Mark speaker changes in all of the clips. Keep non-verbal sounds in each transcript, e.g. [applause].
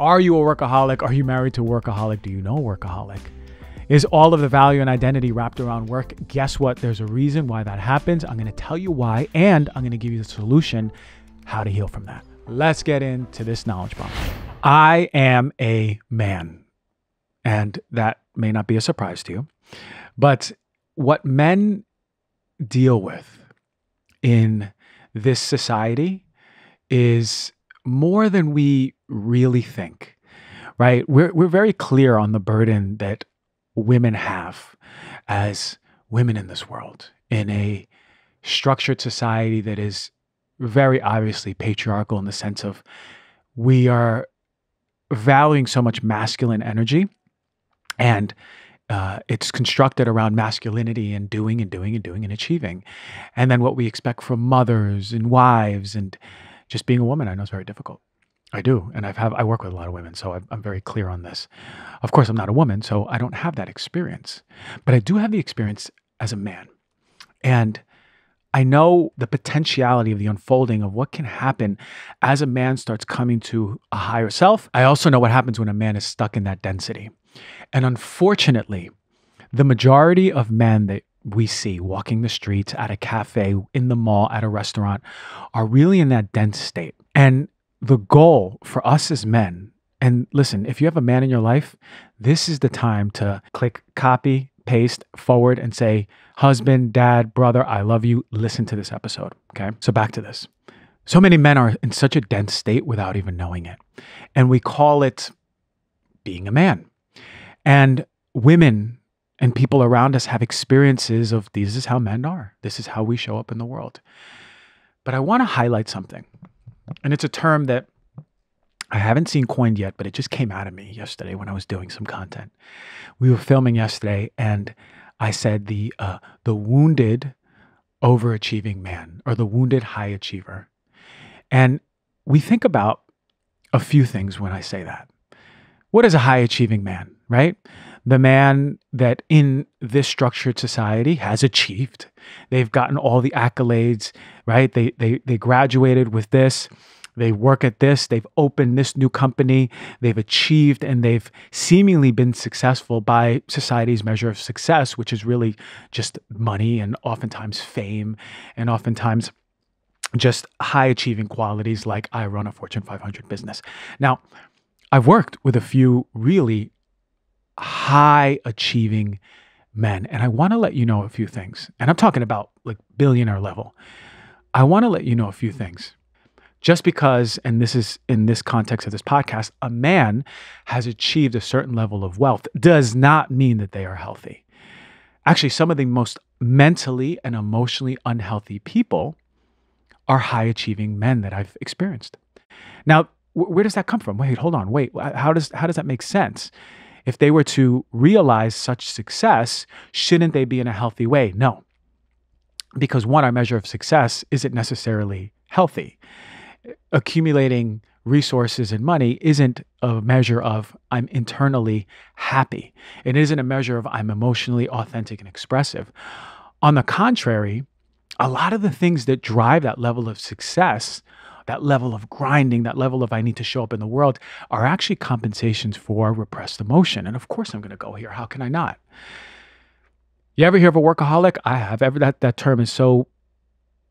Speaker 1: Are you a workaholic? Are you married to a workaholic? Do you know a workaholic? Is all of the value and identity wrapped around work? Guess what? There's a reason why that happens. I'm going to tell you why, and I'm going to give you the solution how to heal from that. Let's get into this knowledge bomb. I am a man, and that may not be a surprise to you, but what men deal with in this society is more than we really think, right? We're, we're very clear on the burden that women have as women in this world in a structured society that is very obviously patriarchal in the sense of we are valuing so much masculine energy and uh, it's constructed around masculinity and doing and doing and doing and achieving. And then what we expect from mothers and wives and just being a woman, I know is very difficult. I do, and I've have I work with a lot of women, so I'm, I'm very clear on this. Of course, I'm not a woman, so I don't have that experience, but I do have the experience as a man, and I know the potentiality of the unfolding of what can happen as a man starts coming to a higher self. I also know what happens when a man is stuck in that density, and unfortunately, the majority of men that we see walking the streets at a cafe, in the mall, at a restaurant are really in that dense state. And the goal for us as men, and listen, if you have a man in your life, this is the time to click copy, paste, forward, and say, husband, dad, brother, I love you. Listen to this episode. Okay. So back to this. So many men are in such a dense state without even knowing it. And we call it being a man. And women and people around us have experiences of this is how men are, this is how we show up in the world. But I want to highlight something. And it's a term that I haven't seen coined yet, but it just came out of me yesterday when I was doing some content. We were filming yesterday, and I said the uh, the wounded overachieving man or the wounded high achiever. And we think about a few things when I say that. What is a high achieving man, right? The man that in this structured society has achieved. They've gotten all the accolades, right? They they they graduated with this. They work at this, they've opened this new company, they've achieved and they've seemingly been successful by society's measure of success, which is really just money and oftentimes fame and oftentimes just high achieving qualities like I run a Fortune 500 business. Now, I've worked with a few really high achieving men, and I want to let you know a few things. And I'm talking about like billionaire level. I want to let you know a few things just because, and this is in this context of this podcast, a man has achieved a certain level of wealth does not mean that they are healthy. Actually, some of the most mentally and emotionally unhealthy people are high achieving men that I've experienced. Now, where does that come from? Wait, hold on. Wait, how does how does that make sense? If they were to realize such success, shouldn't they be in a healthy way? No. Because one, our measure of success isn't necessarily healthy accumulating resources and money isn't a measure of I'm internally happy. It isn't a measure of I'm emotionally authentic and expressive. On the contrary, a lot of the things that drive that level of success, that level of grinding, that level of I need to show up in the world are actually compensations for repressed emotion. And of course I'm going to go here. How can I not? You ever hear of a workaholic? I have. Ever that that term is so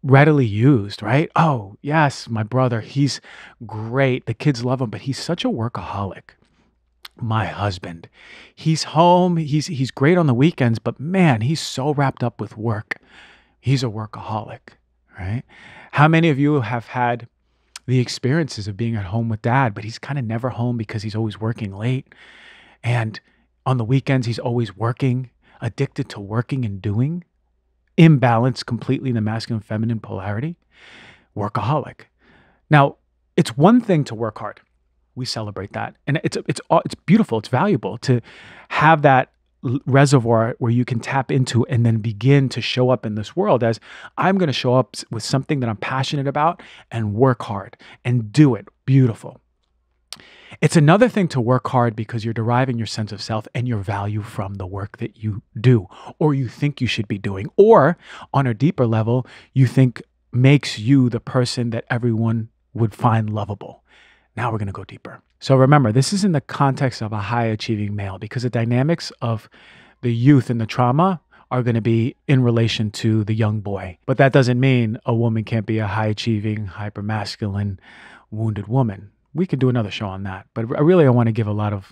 Speaker 1: readily used, right? Oh, yes, my brother, he's great. The kids love him, but he's such a workaholic. My husband, he's home, he's he's great on the weekends, but man, he's so wrapped up with work. He's a workaholic, right? How many of you have had the experiences of being at home with dad, but he's kind of never home because he's always working late. And on the weekends, he's always working, addicted to working and doing imbalanced completely in the masculine feminine polarity, workaholic. Now, it's one thing to work hard. We celebrate that. And it's it's it's beautiful, it's valuable to have that reservoir where you can tap into and then begin to show up in this world as I'm going to show up with something that I'm passionate about and work hard and do it. Beautiful. It's another thing to work hard because you're deriving your sense of self and your value from the work that you do or you think you should be doing, or on a deeper level, you think makes you the person that everyone would find lovable. Now we're going to go deeper. So remember, this is in the context of a high achieving male because the dynamics of the youth and the trauma are going to be in relation to the young boy. But that doesn't mean a woman can't be a high achieving, hyper masculine, wounded woman. We could do another show on that. But I really I want to give a lot of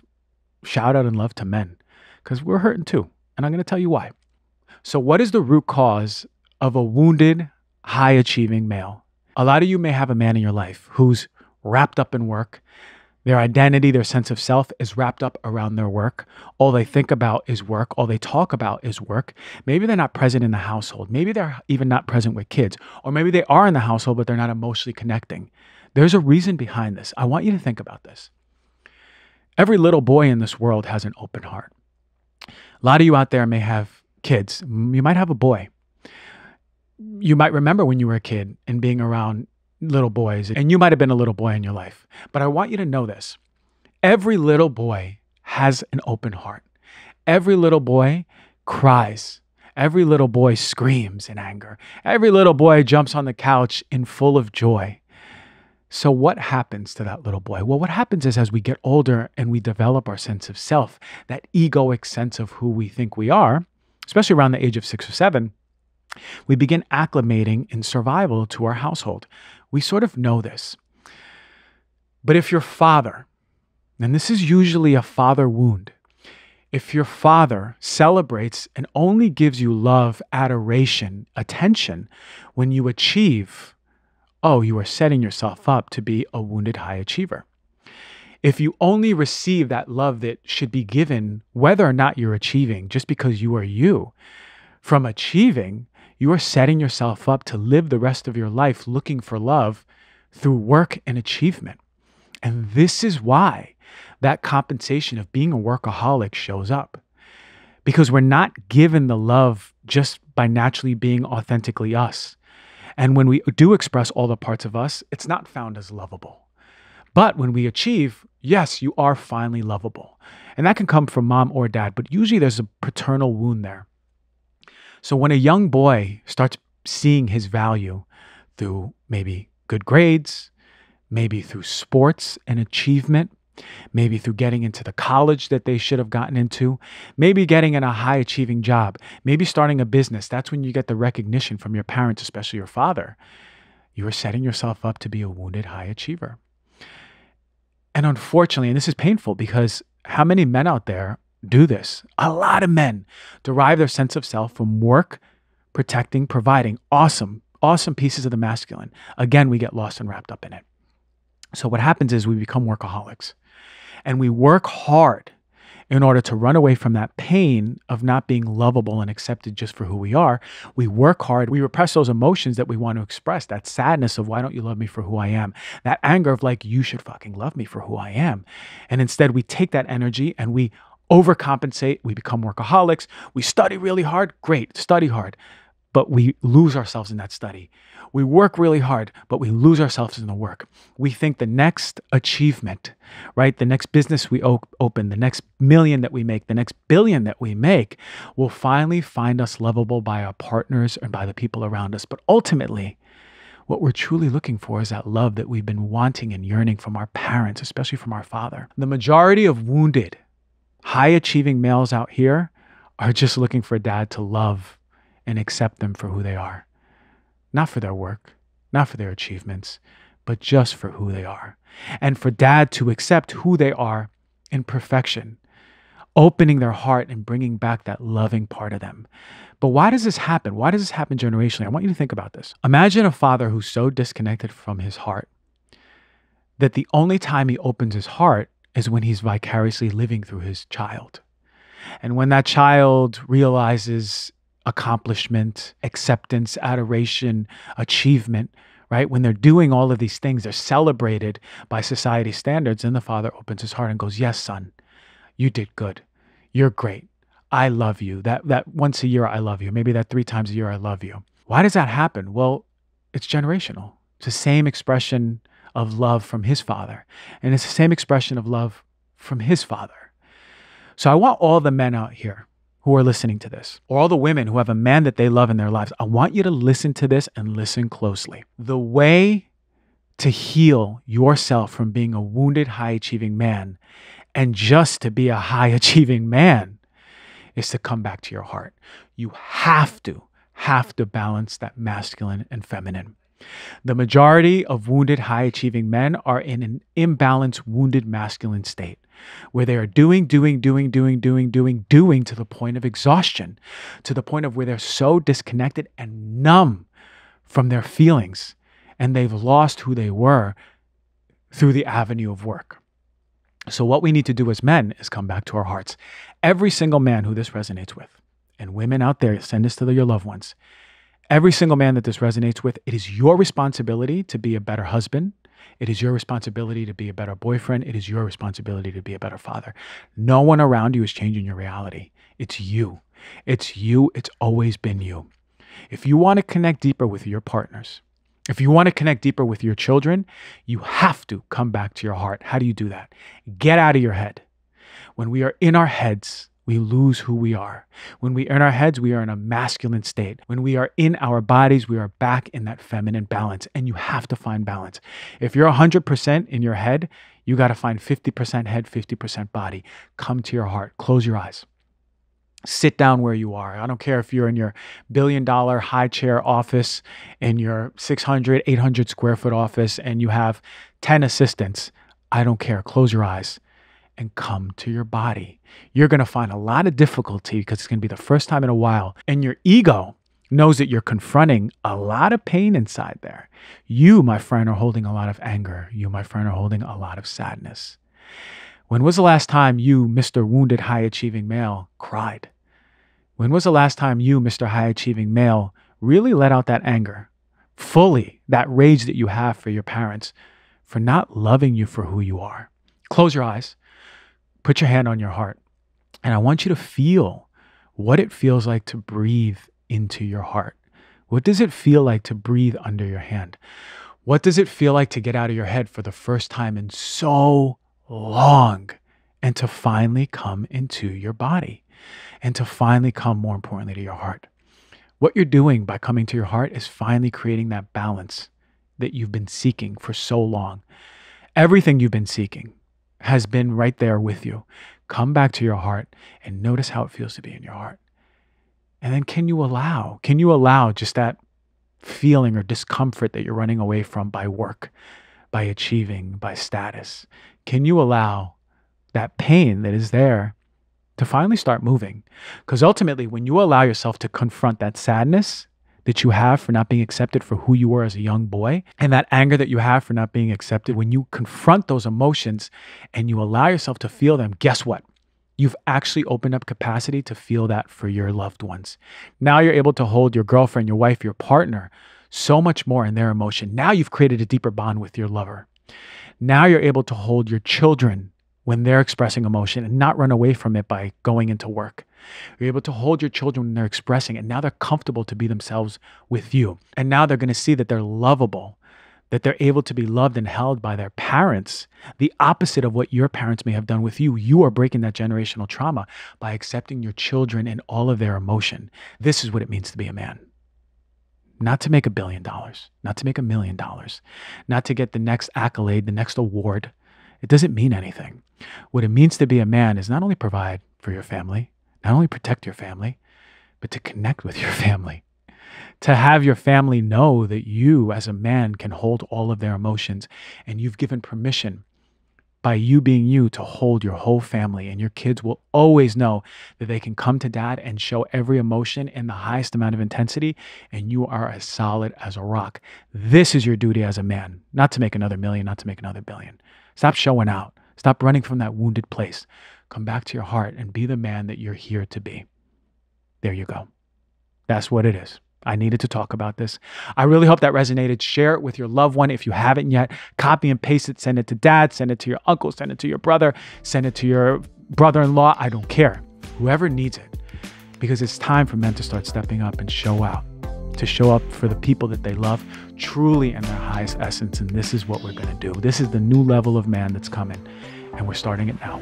Speaker 1: shout out and love to men because we're hurting too. And I'm going to tell you why. So, what is the root cause of a wounded, high achieving male? A lot of you may have a man in your life who's wrapped up in work. Their identity, their sense of self is wrapped up around their work. All they think about is work. All they talk about is work. Maybe they're not present in the household. Maybe they're even not present with kids. Or maybe they are in the household, but they're not emotionally connecting. There's a reason behind this. I want you to think about this. Every little boy in this world has an open heart. A lot of you out there may have kids. You might have a boy. You might remember when you were a kid and being around little boys, and you might have been a little boy in your life. But I want you to know this every little boy has an open heart. Every little boy cries. Every little boy screams in anger. Every little boy jumps on the couch in full of joy. So, what happens to that little boy? Well, what happens is as we get older and we develop our sense of self, that egoic sense of who we think we are, especially around the age of six or seven, we begin acclimating in survival to our household. We sort of know this. But if your father, and this is usually a father wound, if your father celebrates and only gives you love, adoration, attention when you achieve oh, you are setting yourself up to be a wounded high achiever. If you only receive that love that should be given, whether or not you're achieving, just because you are you, from achieving, you are setting yourself up to live the rest of your life looking for love through work and achievement. And this is why that compensation of being a workaholic shows up. Because we're not given the love just by naturally being authentically us. And when we do express all the parts of us, it's not found as lovable. But when we achieve, yes, you are finally lovable. And that can come from mom or dad, but usually there's a paternal wound there. So when a young boy starts seeing his value through maybe good grades, maybe through sports and achievement, maybe through getting into the college that they should have gotten into, maybe getting in a high achieving job, maybe starting a business. That's when you get the recognition from your parents, especially your father. You are setting yourself up to be a wounded high achiever. And unfortunately, and this is painful because how many men out there do this? A lot of men derive their sense of self from work, protecting, providing awesome, awesome pieces of the masculine. Again, we get lost and wrapped up in it. So what happens is we become workaholics and we work hard in order to run away from that pain of not being lovable and accepted just for who we are. We work hard. We repress those emotions that we want to express that sadness of why don't you love me for who I am? That anger of like, you should fucking love me for who I am. And instead, we take that energy and we overcompensate. We become workaholics. We study really hard. Great, study hard. But we lose ourselves in that study. We work really hard, but we lose ourselves in the work. We think the next achievement, right? The next business we op- open, the next million that we make, the next billion that we make will finally find us lovable by our partners and by the people around us. But ultimately, what we're truly looking for is that love that we've been wanting and yearning from our parents, especially from our father. The majority of wounded, high achieving males out here are just looking for a dad to love and accept them for who they are not for their work, not for their achievements, but just for who they are. And for dad to accept who they are in perfection, opening their heart and bringing back that loving part of them. But why does this happen? Why does this happen generationally? I want you to think about this. Imagine a father who's so disconnected from his heart that the only time he opens his heart is when he's vicariously living through his child. And when that child realizes accomplishment, acceptance, adoration, achievement, right? When they're doing all of these things, they're celebrated by society standards. And the father opens his heart and goes, Yes, son, you did good. You're great. I love you. That that once a year I love you. Maybe that three times a year I love you. Why does that happen? Well, it's generational. It's the same expression of love from his father. And it's the same expression of love from his father. So I want all the men out here who are listening to this, or all the women who have a man that they love in their lives, I want you to listen to this and listen closely. The way to heal yourself from being a wounded, high achieving man and just to be a high achieving man is to come back to your heart. You have to, have to balance that masculine and feminine. The majority of wounded, high achieving men are in an imbalanced, wounded masculine state where they are doing, doing, doing, doing, doing, doing, doing to the point of exhaustion, to the point of where they're so disconnected and numb from their feelings and they've lost who they were through the avenue of work. So, what we need to do as men is come back to our hearts. Every single man who this resonates with, and women out there, send this to your loved ones. Every single man that this resonates with, it is your responsibility to be a better husband. It is your responsibility to be a better boyfriend. It is your responsibility to be a better father. No one around you is changing your reality. It's you. It's you. It's always been you. If you want to connect deeper with your partners, if you want to connect deeper with your children, you have to come back to your heart. How do you do that? Get out of your head. When we are in our heads, we lose who we are. When we are in our heads, we are in a masculine state. When we are in our bodies, we are back in that feminine balance. And you have to find balance. If you're 100% in your head, you got to find 50% head, 50% body. Come to your heart. Close your eyes sit down where you are. I don't care if you're in your billion dollar high chair office in your 600, 800 square foot office and you have 10 assistants. I don't care. Close your eyes and come to your body. You're going to find a lot of difficulty because it's going to be the first time in a while. And your ego knows that you're confronting a lot of pain inside there. You, my friend, are holding a lot of anger. You, my friend, are holding a lot of sadness. When was the last time you, Mr. Wounded High Achieving Male, cried? When was the last time you, Mr. High Achieving Male, really let out that anger, fully, that rage that you have for your parents for not loving you for who you are? Close your eyes, put your hand on your heart, and I want you to feel what it feels like to breathe into your heart. What does it feel like to breathe under your hand? What does it feel like to get out of your head for the first time in so long and to finally come into your body and to finally come, more importantly, to your heart. What you're doing by coming to your heart is finally creating that balance that you've been seeking for so long. Everything you've been seeking has been right there with you. Come back to your heart and notice how it feels to be in your heart. And then can you allow, can you allow just that feeling or discomfort that you're running away from by work, by achieving, by status? Can you allow that pain that is there to finally start moving? Because ultimately, when you allow yourself to confront that sadness that you have for not being accepted for who you were as a young boy, and that anger that you have for not being accepted, when you confront those emotions and you allow yourself to feel them, guess what? You've actually opened up capacity to feel that for your loved ones. Now you're able to hold your girlfriend, your wife, your partner so much more in their emotion. Now you've created a deeper bond with your lover. Now you're able to hold your children when they're expressing emotion and not run away from it by going into work. You're able to hold your children when they're expressing, and now they're comfortable to be themselves with you. And now they're going to see that they're lovable, that they're able to be loved and held by their parents, the opposite of what your parents may have done with you. You are breaking that generational trauma by accepting your children and all of their emotion. This is what it means to be a man not to make a billion dollars, not to make a million dollars, not to get the next accolade, the next award. It doesn't mean anything. What it means to be a man is not only provide for your family, not only protect your family, but to connect with [laughs] your family. To have your family know that you, as a man, can hold all of their emotions and you've given permission by you being you to hold your whole family and your kids will always know that they can come to dad and show every emotion in the highest amount of intensity and you are as solid as a rock this is your duty as a man not to make another million not to make another billion stop showing out stop running from that wounded place come back to your heart and be the man that you're here to be there you go that's what it is I needed to talk about this. I really hope that resonated. Share it with your loved one if you haven't yet. Copy and paste it, send it to dad, send it to your uncle, send it to your brother, send it to your brother in law. I don't care. Whoever needs it. Because it's time for men to start stepping up and show out, to show up for the people that they love truly in their highest essence. And this is what we're going to do. This is the new level of man that's coming. And we're starting it now.